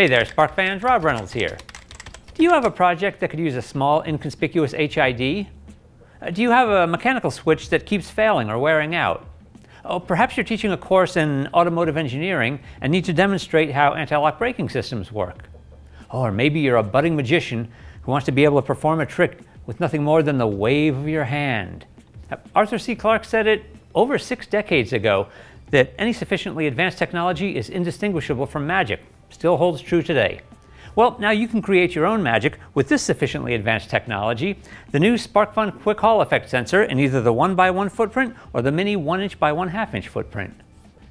Hey there, Spark fans, Rob Reynolds here. Do you have a project that could use a small, inconspicuous HID? Uh, do you have a mechanical switch that keeps failing or wearing out? Oh, perhaps you're teaching a course in automotive engineering and need to demonstrate how anti-lock braking systems work. Or maybe you're a budding magician who wants to be able to perform a trick with nothing more than the wave of your hand. Uh, Arthur C. Clarke said it over six decades ago that any sufficiently advanced technology is indistinguishable from magic. Still holds true today. Well, now you can create your own magic with this sufficiently advanced technology, the new SparkFun Qwiic Hall Effect sensor in either the 1x1 footprint or the mini 1 inch by 1 half inch footprint.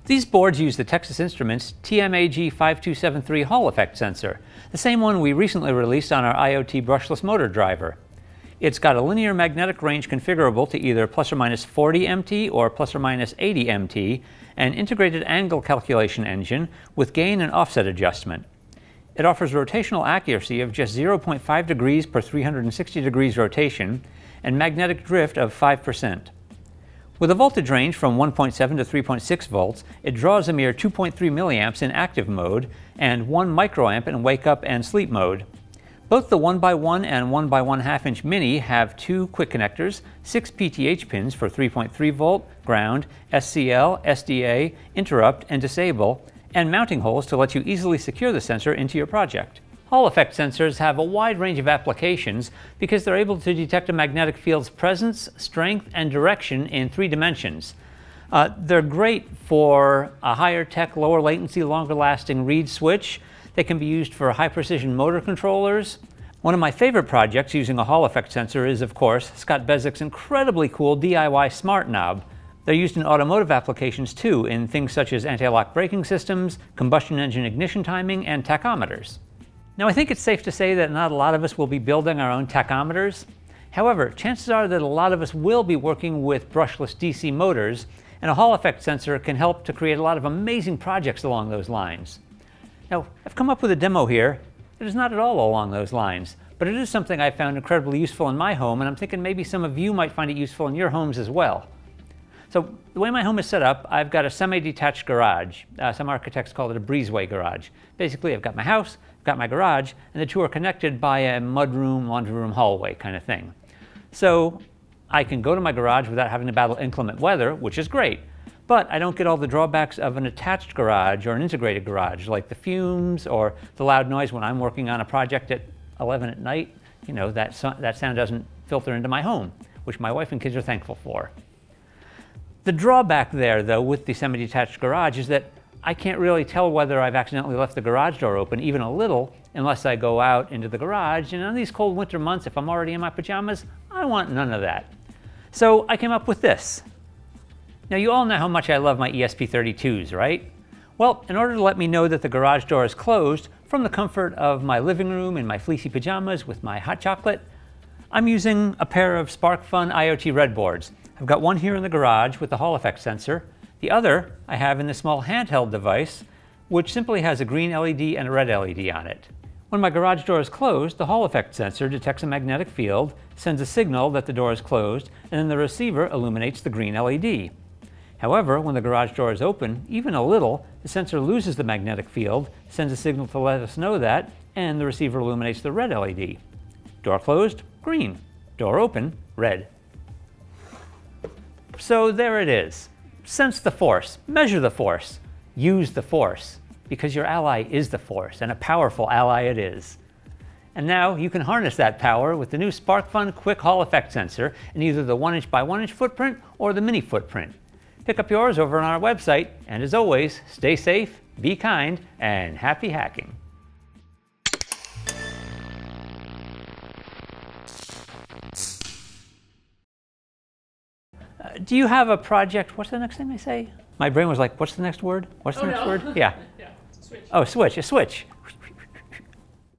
These boards use the Texas Instruments TMAG5273 Hall Effect sensor, the same one we recently released on our IoT brushless motor driver. It's got a linear magnetic range configurable to either plus or minus 40 MT or plus or minus 80 MT, an integrated angle calculation engine with gain and offset adjustment. It offers rotational accuracy of just 0.5 degrees per 360 degrees rotation and magnetic drift of 5%. With a voltage range from 1.7 to 3.6 volts, it draws a mere 2.3 milliamps in active mode and 1 microamp in wake up and sleep mode. Both the 1x1 and 1x1 half inch Mini have two Qwiic connectors, six PTH pins for 3.3 volt, ground, SCL, SDA, interrupt, and disable, and mounting holes to let you easily secure the sensor into your project. Hall effect sensors have a wide range of applications because they're able to detect a magnetic field's presence, strength, and direction in three dimensions. Uh, they're great for a higher tech, lower latency, longer lasting reed switch they can be used for high precision motor controllers. One of my favorite projects using a Hall effect sensor is, of course, Scott Bezek's incredibly cool DIY smart knob. They're used in automotive applications too, in things such as anti-lock braking systems, combustion engine ignition timing, and tachometers. Now I think it's safe to say that not a lot of us will be building our own tachometers. However, chances are that a lot of us will be working with brushless DC motors, and a Hall effect sensor can help to create a lot of amazing projects along those lines. Now, I've come up with a demo here that is not at all along those lines, but it is something I found incredibly useful in my home, and I'm thinking maybe some of you might find it useful in your homes as well. So the way my home is set up, I've got a semi-detached garage. Uh, some architects call it a breezeway garage. Basically, I've got my house, I've got my garage, and the two are connected by a mudroom, laundry room, hallway kind of thing. So I can go to my garage without having to battle inclement weather, which is great. But I don't get all the drawbacks of an attached garage or an integrated garage, like the fumes or the loud noise when I'm working on a project at 11 at night. You know, that, so that sound doesn't filter into my home, which my wife and kids are thankful for. The drawback there, though, with the semi-detached garage is that I can't really tell whether I've accidentally left the garage door open, even a little, unless I go out into the garage. And on these cold winter months, if I'm already in my pajamas, I want none of that. So I came up with this. Now you all know how much I love my ESP32s, right? Well, in order to let me know that the garage door is closed from the comfort of my living room in my fleecy pajamas with my hot chocolate, I'm using a pair of SparkFun IoT RedBoards. I've got one here in the garage with the Hall effect sensor. The other I have in the small handheld device, which simply has a green LED and a red LED on it. When my garage door is closed, the Hall effect sensor detects a magnetic field, sends a signal that the door is closed, and then the receiver illuminates the green LED. However, when the garage door is open, even a little, the sensor loses the magnetic field, sends a signal to let us know that, and the receiver illuminates the red LED. Door closed, green. Door open, red. So there it is. Sense the force, measure the force, use the force, because your ally is the force, and a powerful ally it is. And now you can harness that power with the new SparkFun Qwiic Hall Effect sensor in either the 1 inch by 1 inch footprint or the mini footprint. Pick up yours over on our website, and as always, stay safe, be kind, and happy hacking. Uh, do you have a project? What's the next thing I say? My brain was like, what's the next word? What's the oh, next no. word? Yeah. yeah switch. Oh, switch, a switch.